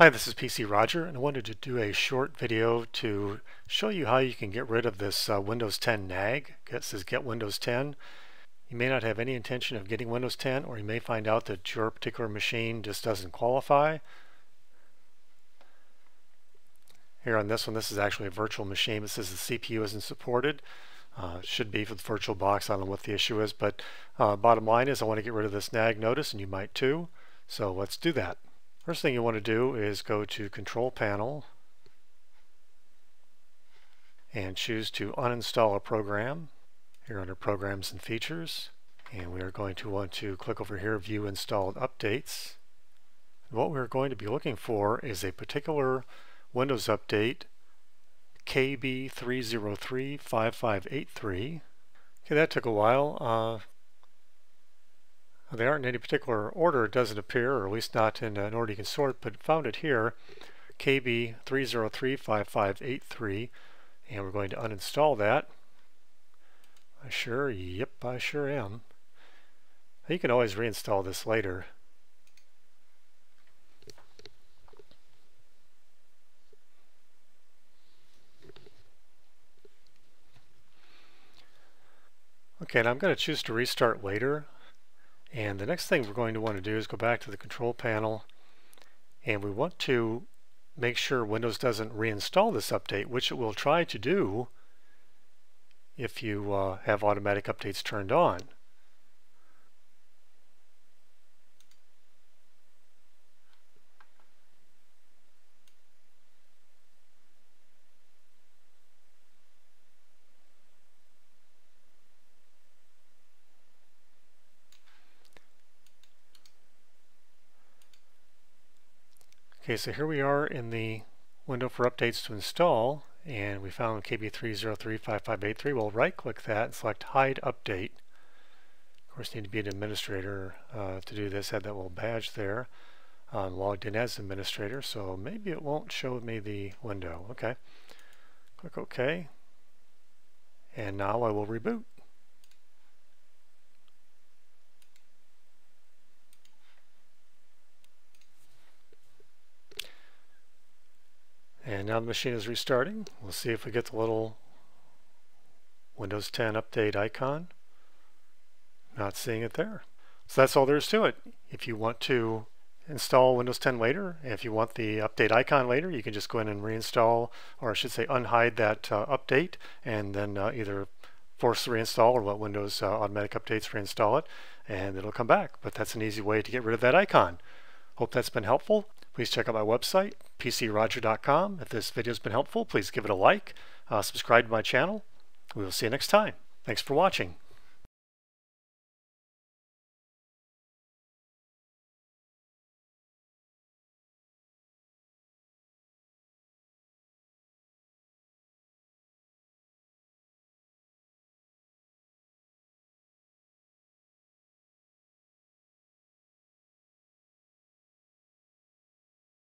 Hi, this is PC Roger and I wanted to do a short video to show you how you can get rid of this uh, Windows 10 nag. It says get Windows 10. You may not have any intention of getting Windows 10 or you may find out that your particular machine just doesn't qualify. Here on this one, this is actually a virtual machine. It says the CPU isn't supported. Uh, should be for the virtual box. I don't know what the issue is, but uh, bottom line is I want to get rid of this nag notice and you might too. So let's do that. First thing you want to do is go to Control Panel and choose to uninstall a program here under Programs and Features. And we are going to want to click over here, View Installed Updates. what we're going to be looking for is a particular Windows update KB3035583. Okay, that took a while. Uh, they aren't in any particular order, it doesn't appear, or at least not in an order you can sort, but found it here, KB3035583, and we're going to uninstall that. I sure, yep, I sure am. You can always reinstall this later. Okay, and I'm going to choose to restart later. And the next thing we're going to want to do is go back to the control panel and we want to make sure Windows doesn't reinstall this update, which it will try to do if you uh, have automatic updates turned on. Okay, so here we are in the window for updates to install, and we found KB3035583. We'll right-click that and select Hide Update. Of course, need to be an administrator uh, to do this. Had that little badge there. I'm logged in as administrator, so maybe it won't show me the window. Okay. Click OK. And now I will reboot. And now the machine is restarting. We'll see if we get the little Windows 10 update icon. Not seeing it there. So that's all there is to it. If you want to install Windows 10 later, if you want the update icon later, you can just go in and reinstall, or I should say unhide that uh, update, and then uh, either force the reinstall or let Windows uh, automatic updates reinstall it, and it'll come back. But that's an easy way to get rid of that icon. Hope that's been helpful. Please check out my website, pcroger.com. If this video has been helpful, please give it a like, uh, subscribe to my channel. We will see you next time. Thanks for watching.